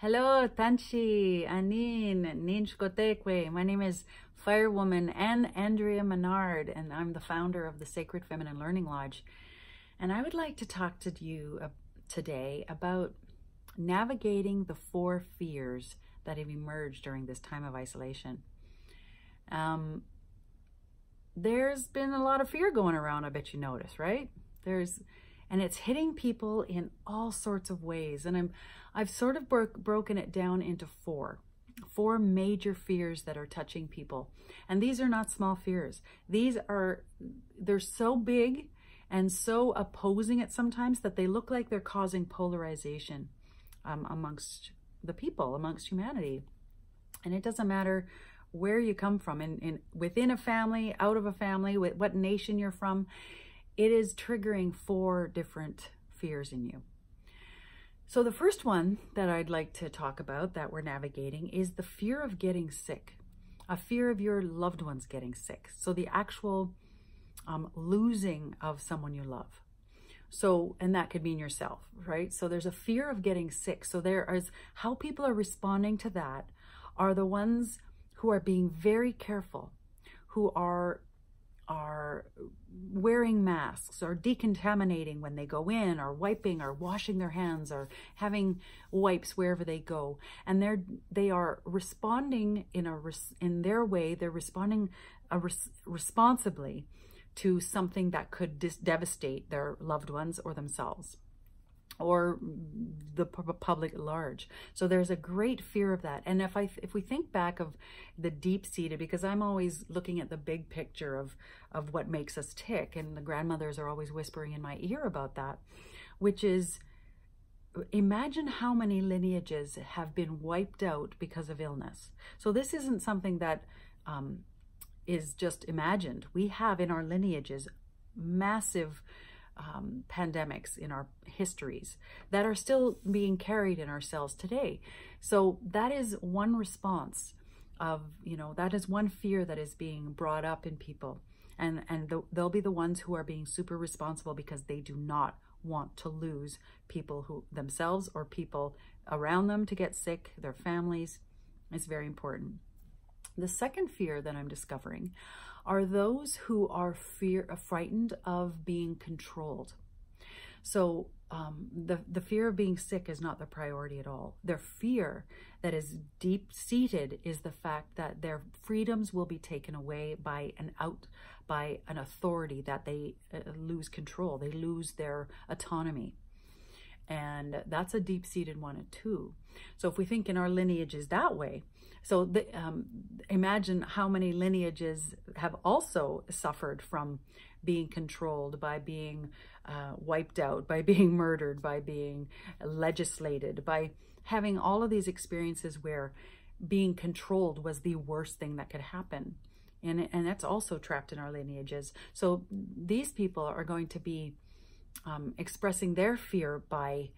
Hello, Tanchi, Anin, Ninshkotekwe. My name is Firewoman and Andrea Menard, and I'm the founder of the Sacred Feminine Learning Lodge. And I would like to talk to you uh, today about navigating the four fears that have emerged during this time of isolation. Um, there's been a lot of fear going around, I bet you notice, right? There's and it's hitting people in all sorts of ways. And I'm, I've sort of bro broken it down into four, four major fears that are touching people. And these are not small fears. These are, they're so big and so opposing at sometimes that they look like they're causing polarization um, amongst the people, amongst humanity. And it doesn't matter where you come from, in, in within a family, out of a family, with what nation you're from it is triggering four different fears in you. So the first one that I'd like to talk about that we're navigating is the fear of getting sick, a fear of your loved ones getting sick. So the actual um, losing of someone you love. So, and that could mean yourself, right? So there's a fear of getting sick. So there is how people are responding to that are the ones who are being very careful, who are are wearing masks or decontaminating when they go in or wiping or washing their hands or having wipes wherever they go. And they're they are responding in a in their way they're responding uh, res, responsibly to something that could devastate their loved ones or themselves or the public at large. So there's a great fear of that. And if I if we think back of the deep seated, because I'm always looking at the big picture of of what makes us tick, and the grandmothers are always whispering in my ear about that, which is imagine how many lineages have been wiped out because of illness. So this isn't something that um, is just imagined. We have in our lineages massive um, pandemics in our histories that are still being carried in our cells today. So that is one response of, you know, that is one fear that is being brought up in people. And, and the, they'll be the ones who are being super responsible because they do not want to lose people who themselves or people around them to get sick, their families. It's very important. The second fear that I'm discovering are those who are fear frightened of being controlled. So um, the, the fear of being sick is not the priority at all. Their fear that is deep seated is the fact that their freedoms will be taken away by an out by an authority that they uh, lose control. They lose their autonomy. And that's a deep seated one too. So if we think in our lineages that way, so the, um, imagine how many lineages have also suffered from being controlled, by being uh, wiped out, by being murdered, by being legislated, by having all of these experiences where being controlled was the worst thing that could happen. And, and that's also trapped in our lineages. So these people are going to be um, expressing their fear by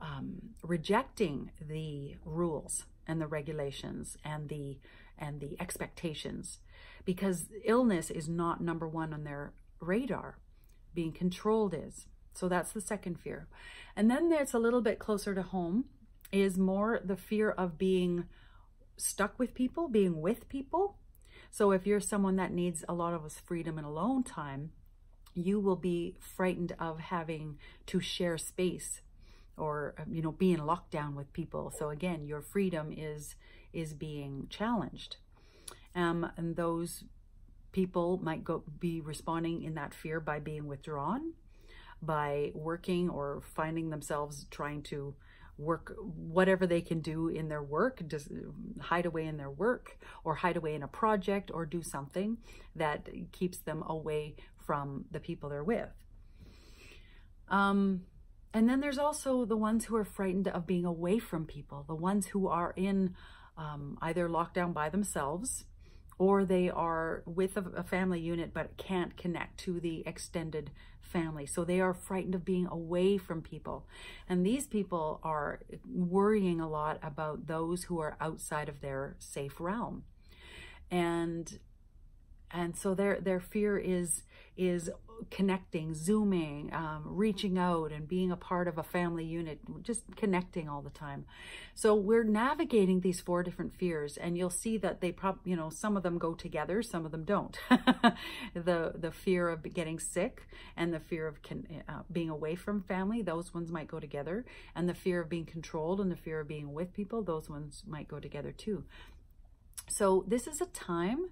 um, rejecting the rules and the regulations and the and the expectations. Because illness is not number one on their radar. Being controlled is. So that's the second fear. And then there's a little bit closer to home is more the fear of being stuck with people being with people. So if you're someone that needs a lot of freedom and alone time you will be frightened of having to share space or um, you know be in lockdown with people. So again your freedom is is being challenged. Um, and those people might go be responding in that fear by being withdrawn by working or finding themselves trying to work whatever they can do in their work just hide away in their work or hide away in a project or do something that keeps them away from the people they're with. Um, and then there's also the ones who are frightened of being away from people, the ones who are in um, either lockdown by themselves or they are with a, a, family unit but can't connect to the extended family. So they are frightened of being away from people. And these people are worrying a lot about those who are outside of their safe realm. And and so their their fear is is connecting, zooming, um, reaching out and being a part of a family unit, just connecting all the time. So we're navigating these four different fears and you'll see that they probably, you know, some of them go together, some of them don't. the, the fear of getting sick and the fear of uh, being away from family, those ones might go together. And the fear of being controlled and the fear of being with people, those ones might go together too. So this is a time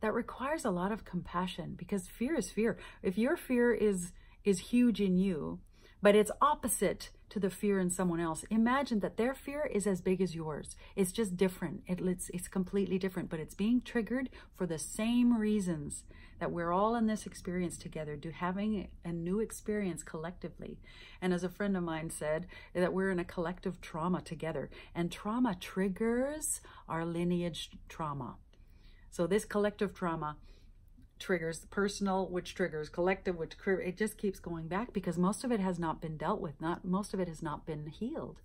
that requires a lot of compassion because fear is fear. If your fear is is huge in you, but it's opposite to the fear in someone else, imagine that their fear is as big as yours. It's just different. It, it's, it's completely different, but it's being triggered for the same reasons that we're all in this experience together, do having a new experience collectively. And as a friend of mine said, that we're in a collective trauma together. And trauma triggers our lineage trauma. So this collective trauma triggers personal, which triggers collective, which it just keeps going back because most of it has not been dealt with. Not most of it has not been healed.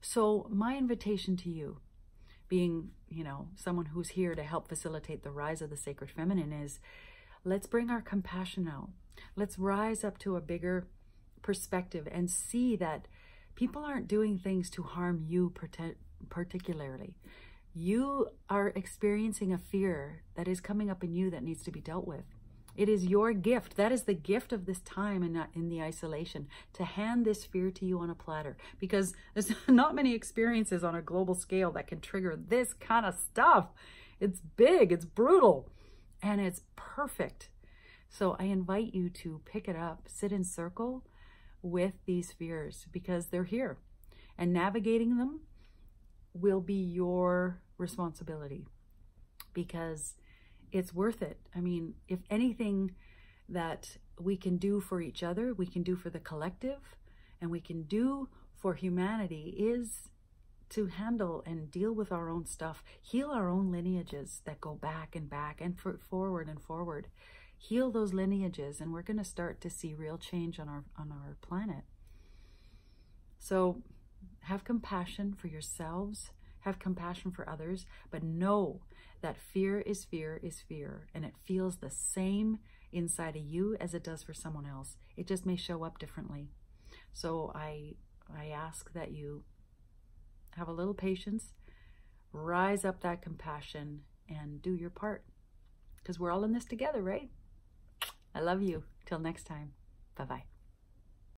So my invitation to you, being, you know, someone who's here to help facilitate the rise of the sacred feminine is let's bring our compassion out. Let's rise up to a bigger perspective and see that people aren't doing things to harm you particularly you are experiencing a fear that is coming up in you that needs to be dealt with. It is your gift. That is the gift of this time and in, in the isolation to hand this fear to you on a platter because there's not many experiences on a global scale that can trigger this kind of stuff. It's big, it's brutal, and it's perfect. So I invite you to pick it up, sit in circle with these fears because they're here and navigating them will be your responsibility because it's worth it. I mean, if anything that we can do for each other, we can do for the collective, and we can do for humanity is to handle and deal with our own stuff, heal our own lineages that go back and back and for, forward and forward. Heal those lineages, and we're going to start to see real change on our on our planet. So have compassion for yourselves, have compassion for others, but know that fear is fear is fear, and it feels the same inside of you as it does for someone else. It just may show up differently. So I I ask that you have a little patience, rise up that compassion, and do your part. Because we're all in this together, right? I love you. Till next time. Bye bye.